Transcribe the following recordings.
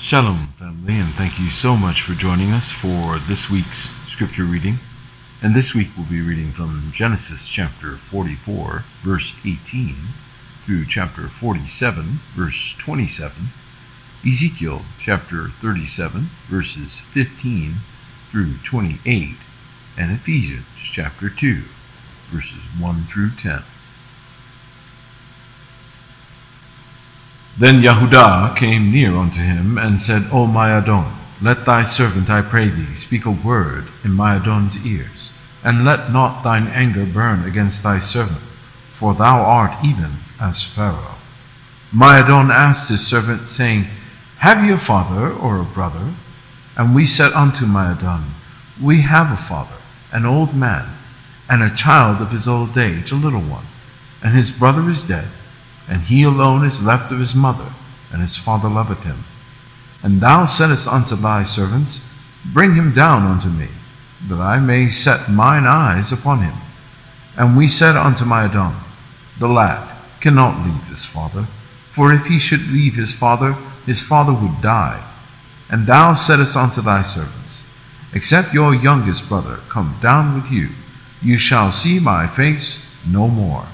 Shalom, family, and thank you so much for joining us for this week's scripture reading. And this week we'll be reading from Genesis chapter 44, verse 18, through chapter 47, verse 27, Ezekiel chapter 37, verses 15 through 28, and Ephesians chapter 2, verses 1 through 10. Then Yahudah came near unto him and said, O my Adon, let thy servant, I pray thee, speak a word in my Adon's ears, and let not thine anger burn against thy servant, for thou art even as Pharaoh. My Adon asked his servant, saying, Have ye a father or a brother? And we said unto my Adon, We have a father, an old man, and a child of his old age, a little one, and his brother is dead and he alone is left of his mother, and his father loveth him. And thou saidst unto thy servants, Bring him down unto me, that I may set mine eyes upon him. And we said unto my Adon, The lad cannot leave his father, for if he should leave his father, his father would die. And thou saidst unto thy servants, Except your youngest brother come down with you, you shall see my face no more.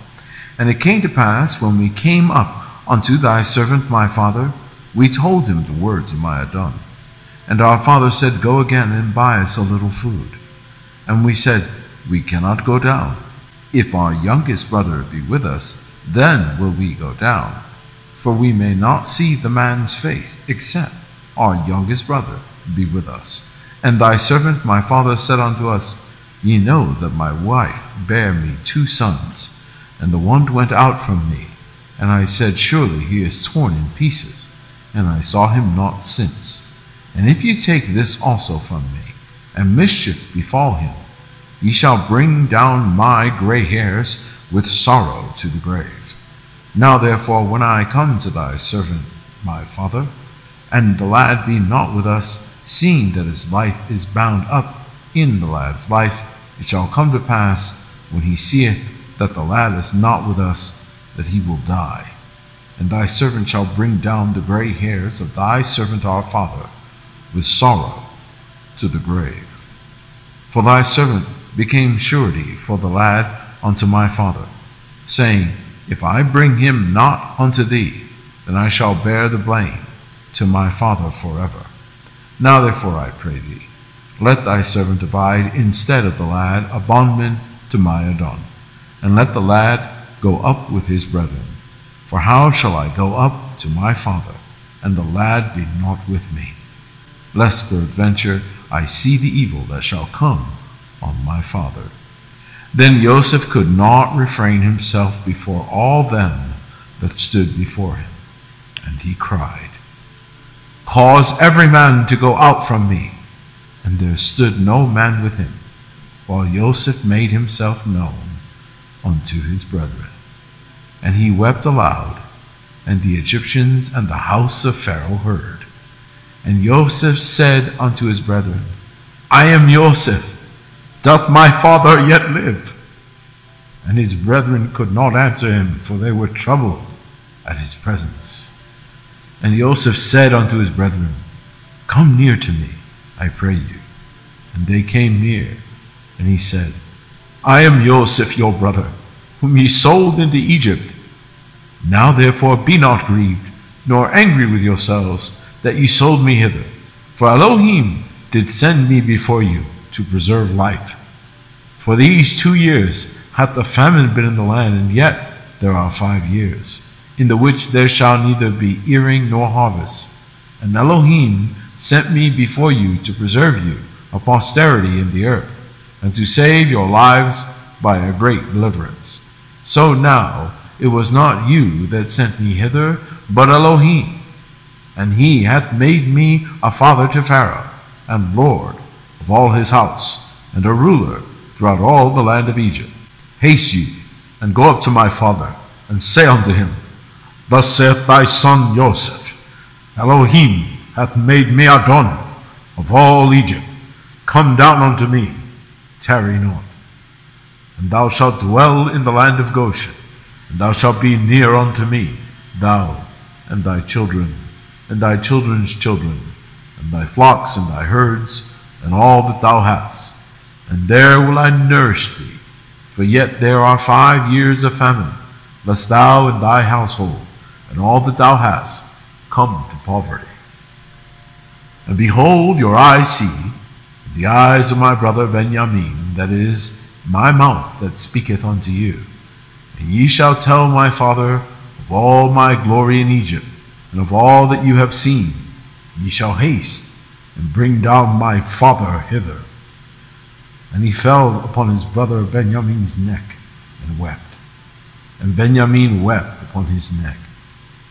And it came to pass, when we came up unto thy servant my father, we told him the words of my Adon. And our father said, Go again and buy us a little food. And we said, We cannot go down. If our youngest brother be with us, then will we go down. For we may not see the man's face, except our youngest brother be with us. And thy servant my father said unto us, Ye know that my wife bare me two sons and the one went out from me. And I said, Surely he is torn in pieces, and I saw him not since. And if you take this also from me, and mischief befall him, ye shall bring down my gray hairs with sorrow to the grave. Now therefore, when I come to thy servant my father, and the lad be not with us, seeing that his life is bound up in the lad's life, it shall come to pass, when he seeth that the lad is not with us, that he will die. And thy servant shall bring down the gray hairs of thy servant our father with sorrow to the grave. For thy servant became surety for the lad unto my father, saying, If I bring him not unto thee, then I shall bear the blame to my father forever. Now therefore I pray thee, let thy servant abide instead of the lad, a bondman to my Adon and let the lad go up with his brethren. For how shall I go up to my father, and the lad be not with me? Lest peradventure I see the evil that shall come on my father. Then Joseph could not refrain himself before all them that stood before him, and he cried, Cause every man to go out from me. And there stood no man with him, while Joseph made himself known unto his brethren. And he wept aloud, and the Egyptians and the house of Pharaoh heard. And Joseph said unto his brethren, I am Joseph. Doth my father yet live? And his brethren could not answer him, for they were troubled at his presence. And Joseph said unto his brethren, Come near to me, I pray you. And they came near, and he said, I am Joseph your brother, whom ye sold into Egypt. Now therefore be not grieved, nor angry with yourselves, that ye sold me hither. For Elohim did send me before you to preserve life. For these two years hath the famine been in the land, and yet there are five years, in the which there shall neither be earing nor harvest. And Elohim sent me before you to preserve you, a posterity in the earth and to save your lives by a great deliverance. So now it was not you that sent me hither, but Elohim. And he hath made me a father to Pharaoh, and Lord of all his house, and a ruler throughout all the land of Egypt. Haste ye, and go up to my father, and say unto him, Thus saith thy son Joseph, Elohim hath made me Adon of all Egypt. Come down unto me, tarry not. And thou shalt dwell in the land of Goshen, and thou shalt be near unto me, thou and thy children and thy children's children, and thy flocks and thy herds, and all that thou hast. And there will I nourish thee. For yet there are five years of famine, lest thou and thy household, and all that thou hast, come to poverty. And behold, your eyes see, the eyes of my brother Benjamin, that is, my mouth that speaketh unto you. And ye shall tell my father of all my glory in Egypt, and of all that you have seen. Ye shall haste and bring down my father hither. And he fell upon his brother Benjamin's neck and wept. And Benjamin wept upon his neck.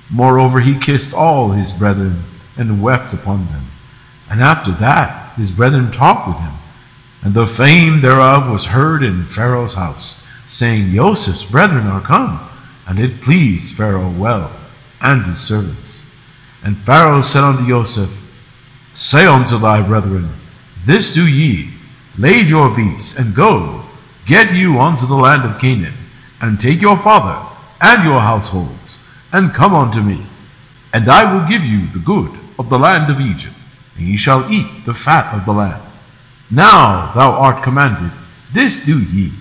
Moreover, he kissed all his brethren and wept upon them. And after that, his brethren talked with him. And the fame thereof was heard in Pharaoh's house, saying, Joseph's brethren are come. And it pleased Pharaoh well, and his servants. And Pharaoh said unto Joseph, Say unto thy brethren, This do ye, lade your beasts, and go, get you unto the land of Canaan, and take your father and your households, and come unto me, and I will give you the good of the land of Egypt, and ye shall eat the fat of the land. Now thou art commanded, this do ye,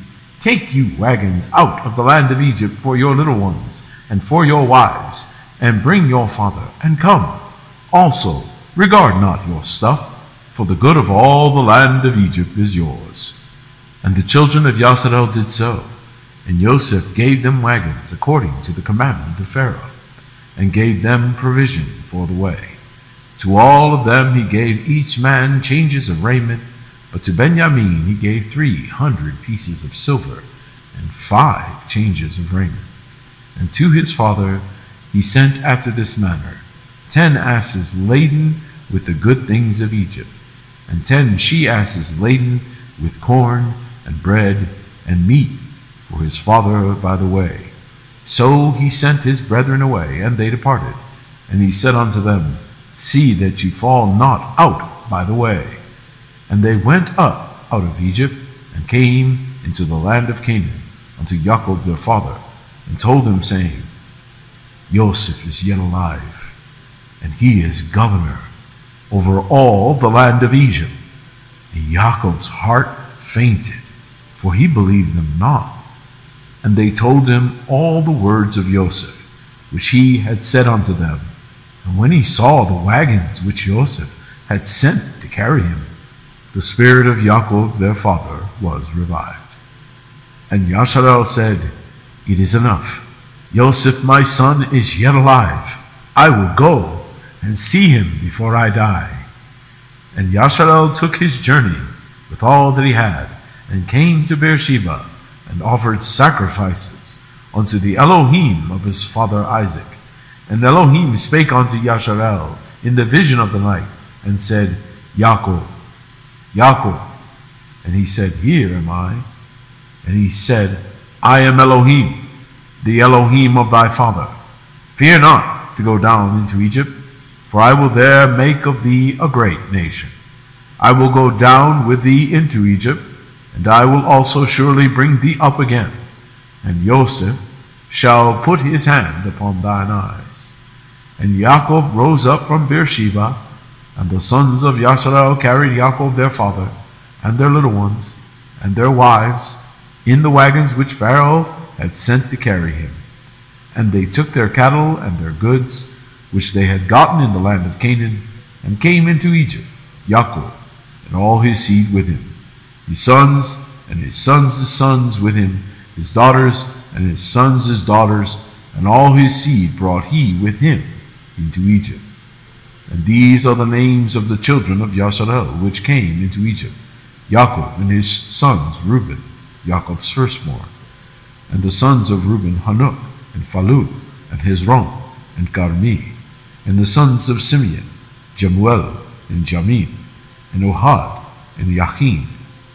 take you wagons out of the land of Egypt for your little ones, and for your wives, and bring your father, and come. Also, regard not your stuff, for the good of all the land of Egypt is yours. And the children of Yasharel did so. And Joseph gave them wagons according to the commandment of Pharaoh, and gave them provision for the way. To all of them he gave each man changes of raiment, but to Benjamin he gave three hundred pieces of silver and five changes of raiment. And to his father he sent after this manner ten asses laden with the good things of Egypt, and ten she asses laden with corn and bread and meat for his father by the way. So he sent his brethren away, and they departed. And he said unto them, See that ye fall not out by the way. And they went up out of Egypt, and came into the land of Canaan, unto Jacob their father, and told him, saying, Joseph is yet alive, and he is governor over all the land of Egypt. And Jacob's heart fainted, for he believed them not. And they told him all the words of Joseph, which he had said unto them. And when he saw the wagons which Joseph had sent to carry him, the spirit of Jacob their father was revived. And Yasharel said, It is enough. Joseph my son is yet alive. I will go and see him before I die. And Yasharel took his journey with all that he had, and came to Beersheba, and offered sacrifices unto the Elohim of his father Isaac. And Elohim spake unto Yasharel in the vision of the night, and said, Yaakov, Yaakov. And he said, Here am I. And he said, I am Elohim, the Elohim of thy father. Fear not to go down into Egypt, for I will there make of thee a great nation. I will go down with thee into Egypt, and I will also surely bring thee up again. And Joseph shall put his hand upon thine eyes. And Jacob rose up from Beersheba, and the sons of Yasharel carried Jacob their father, and their little ones, and their wives, in the wagons which Pharaoh had sent to carry him. And they took their cattle and their goods, which they had gotten in the land of Canaan, and came into Egypt, Jacob and all his seed with him, his sons and his sons' sons with him, his daughters and his sons' his daughters, and all his seed brought he with him into Egypt. And these are the names of the children of Yasharel which came into Egypt Jacob and his sons Reuben, Jacob's firstborn, and the sons of Reuben Hanok, and Phallu, and Hezron, and Carmi, and the sons of Simeon, Jemuel, and Jamin, and Ohad, and Yachin,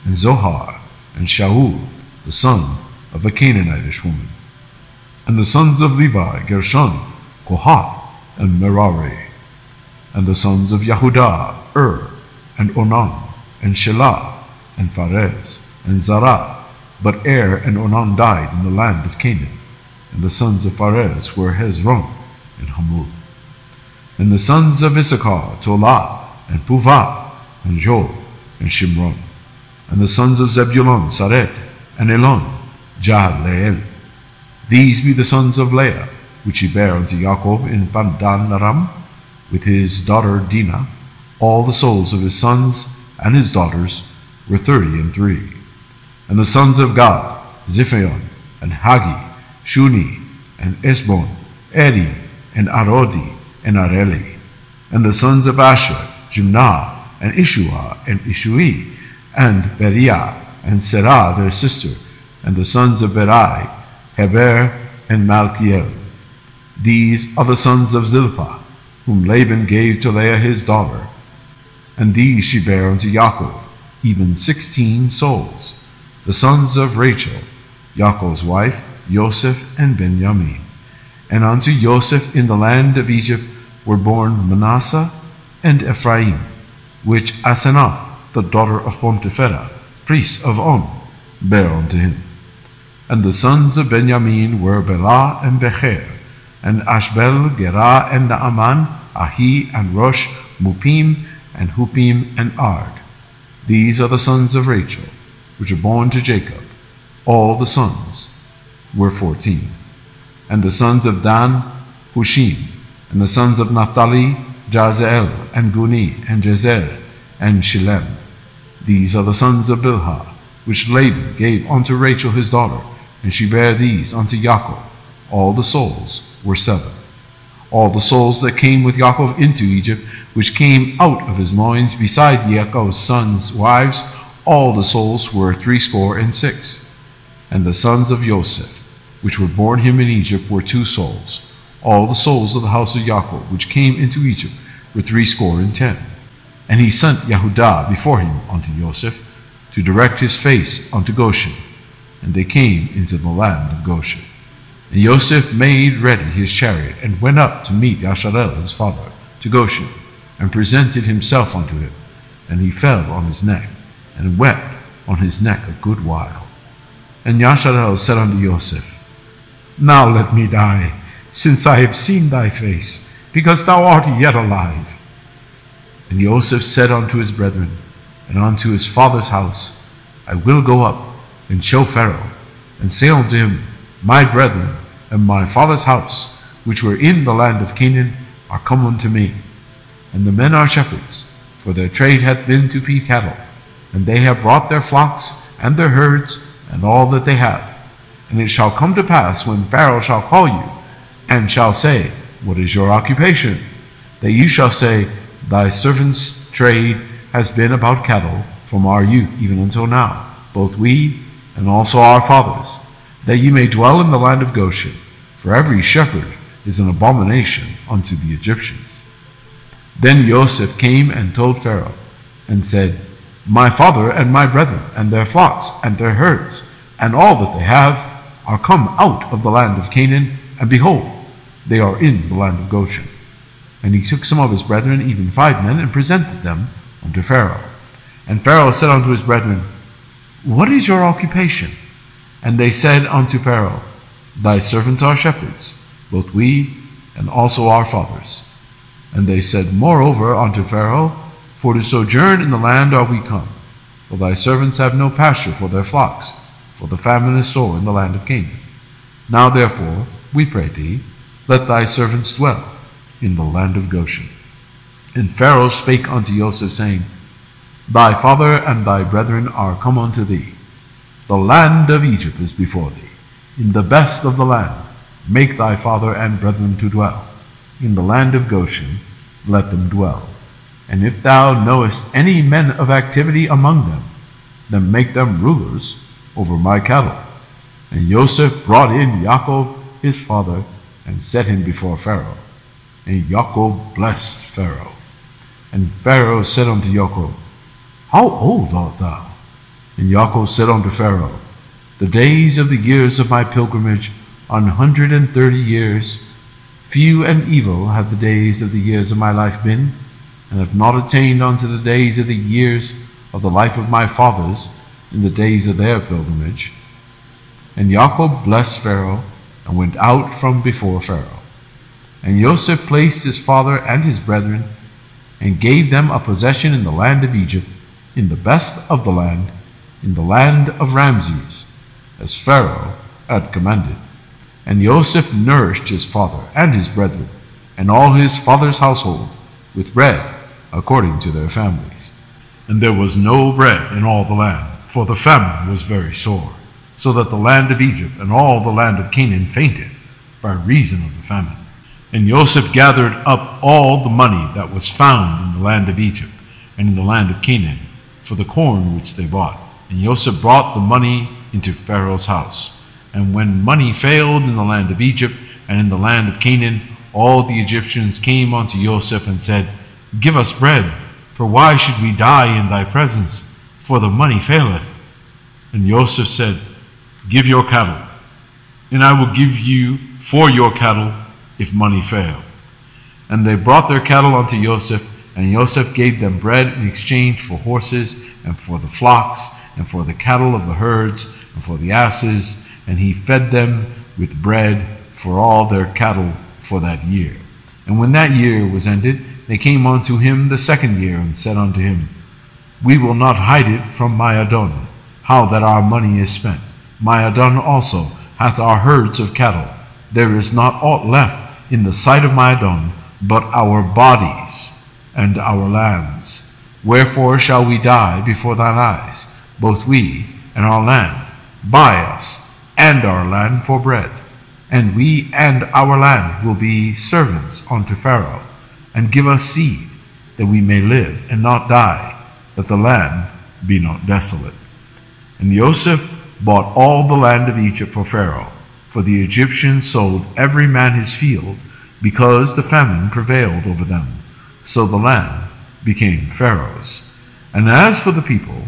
and Zohar, and Shaul, the son of a Canaanitish woman. And the sons of Levi, Gershon, Kohath, and Merari. And the sons of Yahudah, Ur, and Onan, and Shelah, and Pharez, and Zarah. But Er and Onan died in the land of Canaan. And the sons of Pharez were Hezron and Hamul. And the sons of Issachar, Tola, and Phuvah, and Job, and Shimron. And the sons of Zebulun, Sered, and Elon, Jahleel. These be the sons of Leah, which he bare unto Jacob in Padan Aram, with his daughter Dinah. All the souls of his sons and his daughters were thirty and three. And the sons of Gad, Ziphion, and Haggi, Shuni, and Ezbon, Eri, and Arodi, and Areli. And the sons of Asher, Jimnah, and Ishua, and Ishui, and Beriah, and Serah their sister, and the sons of Beriah, Heber, and Malchiel. These are the sons of Zilpah, whom Laban gave to Leah his daughter. And these she bare unto Yaakov, even sixteen souls, the sons of Rachel, Yaakov's wife, Joseph and Benjamin. And unto Joseph in the land of Egypt were born Manasseh and Ephraim, which Asenath, the daughter of Potiphera, priest of On, bare unto him. And the sons of Benjamin were Bela and Becher, and Ashbel, Gera, and Naaman, Ahi, and Rosh, Muppim, and Huppim, and Ard. These are the sons of Rachel, which are born to Jacob. All the sons were fourteen. And the sons of Dan, Hushim, and the sons of Naphtali, Jahzeel, and Guni, and Jezer, and Shillem. These are the sons of Bilhah, which Laban gave unto Rachel his daughter, and she bare these unto Jacob. All the souls were seven. All the souls that came with Jacob into Egypt, which came out of his loins, beside Jacob's sons' wives, all the souls were threescore and six. And the sons of Joseph, which were born him in Egypt, were two souls. All the souls of the house of Jacob, which came into Egypt, were threescore and ten. And he sent Yehudah before him unto Joseph, to direct his face unto Goshen. And they came into the land of Goshen. And Joseph made ready his chariot, and went up to meet Yasharel his father, to Goshen, and presented himself unto him. And he fell on his neck, and wept on his neck a good while. And Yasharel said unto Joseph, Now let me die, since I have seen thy face, because thou art yet alive. And Joseph said unto his brethren, and unto his father's house, I will go up and show Pharaoh, and say unto him, My brethren and my father's house, which were in the land of Canaan, are come unto me. And the men are shepherds, for their trade hath been to feed cattle, and they have brought their flocks and their herds and all that they have. And it shall come to pass when Pharaoh shall call you, and shall say, What is your occupation? That you shall say, Thy servant's trade has been about cattle from our youth even until now, both we and also our fathers, that ye may dwell in the land of Goshen. For every shepherd is an abomination unto the Egyptians. Then Joseph came and told Pharaoh, and said, My father and my brethren, and their flocks, and their herds, and all that they have, are come out of the land of Canaan, and behold, they are in the land of Goshen. And he took some of his brethren, even five men, and presented them unto Pharaoh. And Pharaoh said unto his brethren, What is your occupation? And they said unto Pharaoh, Thy servants are shepherds, both we and also our fathers. And they said moreover unto Pharaoh, For to sojourn in the land are we come. For thy servants have no pasture for their flocks, for the famine is sore in the land of Canaan. Now therefore, we pray thee, let thy servants dwell in the land of Goshen. And Pharaoh spake unto Joseph, saying, Thy father and thy brethren are come unto thee. The land of Egypt is before thee. In the best of the land, make thy father and brethren to dwell. In the land of Goshen, let them dwell. And if thou knowest any men of activity among them, then make them rulers over my cattle. And Joseph brought in Jacob his father and set him before Pharaoh. And Jacob blessed Pharaoh. And Pharaoh said unto Jacob, How old art thou? And Jacob said unto Pharaoh, The days of the years of my pilgrimage are an hundred and thirty years. Few and evil have the days of the years of my life been, and have not attained unto the days of the years of the life of my fathers in the days of their pilgrimage. And Jacob blessed Pharaoh, and went out from before Pharaoh. And Joseph placed his father and his brethren, and gave them a possession in the land of Egypt, in the best of the land, in the land of Ramses, as Pharaoh had commanded. And Joseph nourished his father and his brethren, and all his father's household, with bread according to their families. And there was no bread in all the land, for the famine was very sore, so that the land of Egypt and all the land of Canaan fainted by reason of the famine. And Joseph gathered up all the money that was found in the land of Egypt and in the land of Canaan for the corn which they bought. And Joseph brought the money into Pharaoh's house. And when money failed in the land of Egypt and in the land of Canaan, all the Egyptians came unto Joseph and said, Give us bread, for why should we die in thy presence? For the money faileth. And Joseph said, Give your cattle, and I will give you for your cattle if money fail. And they brought their cattle unto Joseph, and Joseph gave them bread in exchange for horses, and for the flocks, and for the cattle of the herds, and for the asses, and he fed them with bread for all their cattle for that year. And when that year was ended, they came unto him the second year, and said unto him, We will not hide it from my Adon, how that our money is spent. My Adon also hath our herds of cattle. There is not aught left in the sight of my Adon, but our bodies and our lands. Wherefore shall we die before thine eyes, both we and our land? Buy us and our land for bread, and we and our land will be servants unto Pharaoh, and give us seed, that we may live and not die, that the land be not desolate. And Joseph bought all the land of Egypt for Pharaoh, for the Egyptians sold every man his field because the famine prevailed over them. So the land became Pharaoh's. And as for the people,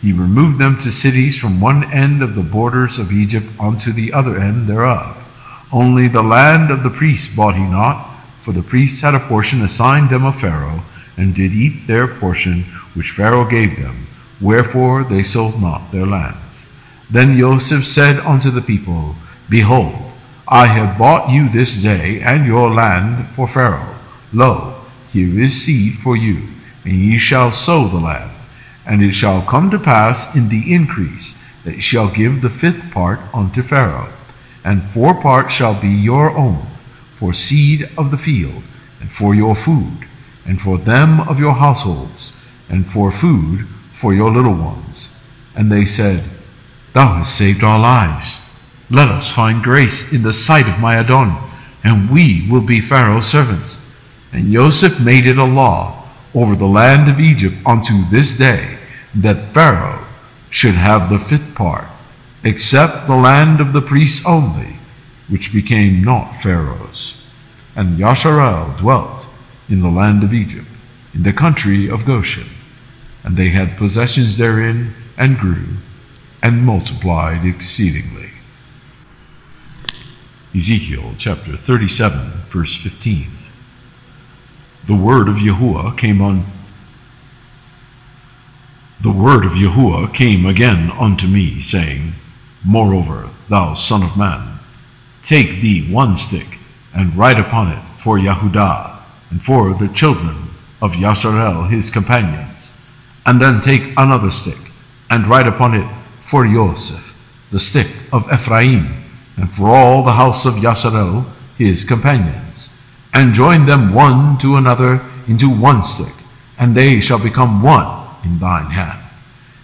he removed them to cities from one end of the borders of Egypt unto the other end thereof. Only the land of the priests bought he not, for the priests had a portion assigned them of Pharaoh, and did eat their portion which Pharaoh gave them. Wherefore they sold not their lands. Then Joseph said unto the people, Behold, I have bought you this day and your land for Pharaoh. Lo, here is seed for you, and ye shall sow the land. And it shall come to pass in the increase that ye shall give the fifth part unto Pharaoh, and four parts shall be your own, for seed of the field, and for your food, and for them of your households, and for food for your little ones. And they said, Thou hast saved our lives. Let us find grace in the sight of my Adon, and we will be Pharaoh's servants. And Joseph made it a law over the land of Egypt unto this day that Pharaoh should have the fifth part, except the land of the priests only, which became not Pharaoh's. And Yasharel dwelt in the land of Egypt, in the country of Goshen, and they had possessions therein, and grew, and multiplied exceedingly. Ezekiel chapter 37, verse 15. The word of Yahuwah came on the word of Yahuwah came again unto me, saying, Moreover, thou son of man, take thee one stick, and write upon it for Yahudah, and for the children of Yasharel his companions, and then take another stick, and write upon it for Joseph, the stick of Ephraim, and for all the house of Yasharel his companions, and join them one to another into one stick, and they shall become one in thine hand.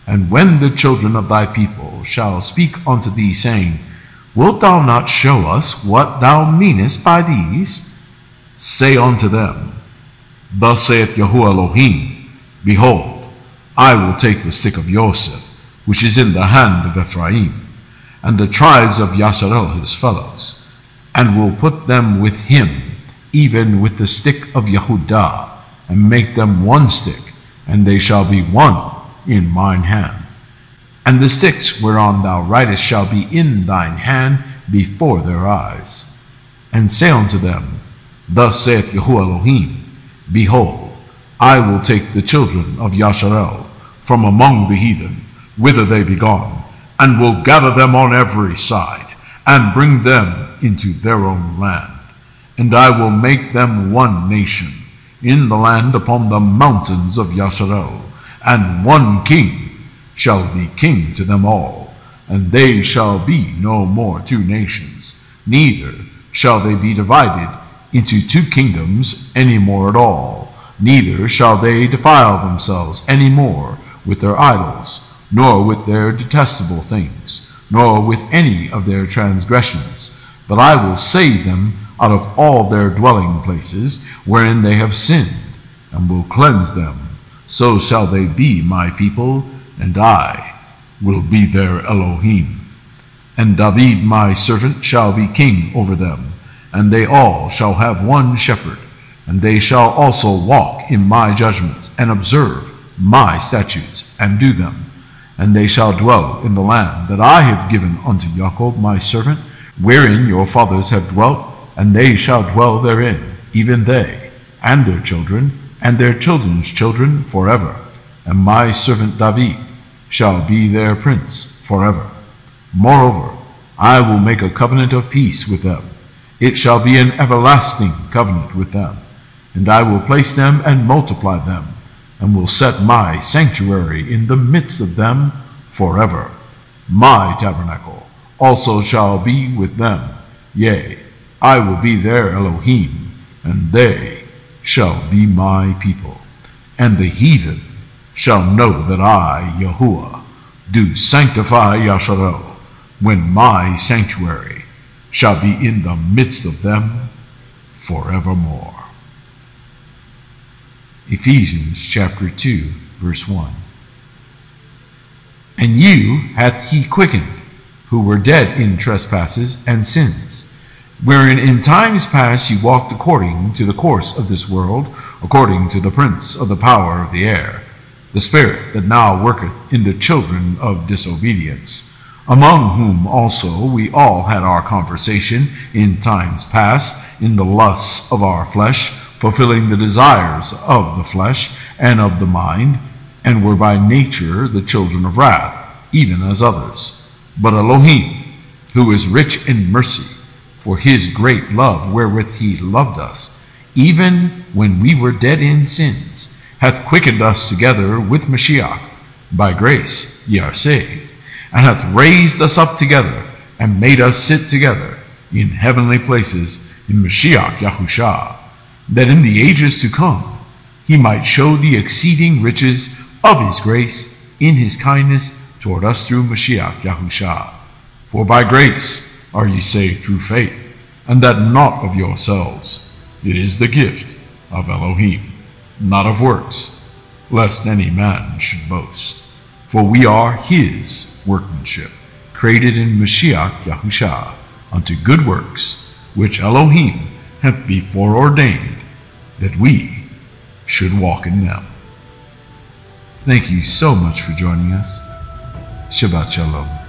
And when the children of thy people shall speak unto thee, saying, Wilt thou not show us what thou meanest by these? Say unto them, Thus saith Yahuwah Elohim, Behold, I will take the stick of Joseph, which is in the hand of Ephraim, and the tribes of Yasharel his fellows, and will put them with him, even with the stick of Yahudah, and make them one stick, and they shall be one in mine hand. And the sticks whereon thou writest shall be in thine hand before their eyes. And say unto them, Thus saith Yahuwah Elohim, Behold, I will take the children of Yasharel from among the heathen, whither they be gone, and will gather them on every side, and bring them into their own land. And I will make them one nation in the land upon the mountains of Yasharel, and one king shall be king to them all, and they shall be no more two nations, neither shall they be divided into two kingdoms any more at all, neither shall they defile themselves any more with their idols, nor with their detestable things, nor with any of their transgressions, but I will save them out of all their dwelling places wherein they have sinned, and will cleanse them. So shall they be my people, and I will be their Elohim. And David my servant shall be king over them, and they all shall have one shepherd, and they shall also walk in my judgments, and observe my statutes, and do them. And they shall dwell in the land that I have given unto Jacob my servant, wherein your fathers have dwelt, and they shall dwell therein, even they, and their children, and their children's children forever. And my servant David shall be their prince forever. Moreover, I will make a covenant of peace with them. It shall be an everlasting covenant with them. And I will place them and multiply them, and will set my sanctuary in the midst of them forever. My tabernacle also shall be with them. Yea, I will be their Elohim, and they shall be my people. And the heathen shall know that I, Yahuwah, do sanctify Yasharel, when my sanctuary shall be in the midst of them forevermore. Ephesians chapter 2, verse 1. And you hath he quickened, who were dead in trespasses and sins, wherein in times past ye walked according to the course of this world, according to the prince of the power of the air, the spirit that now worketh in the children of disobedience, among whom also we all had our conversation in times past in the lusts of our flesh, fulfilling the desires of the flesh and of the mind, and were by nature the children of wrath, even as others. But Elohim, who is rich in mercy, for his great love wherewith he loved us, even when we were dead in sins, hath quickened us together with Mashiach. By grace ye are saved, and hath raised us up together, and made us sit together in heavenly places in Mashiach Yahusha, that in the ages to come he might show the exceeding riches of his grace in his kindness toward us through Mashiach Yahusha. For by grace are ye saved through faith, and that not of yourselves. It is the gift of Elohim, not of works, lest any man should boast. For we are his workmanship, created in Mashiach Yahusha, unto good works, which Elohim hath before ordained that we should walk in them. Thank you so much for joining us. Shabbat Shalom.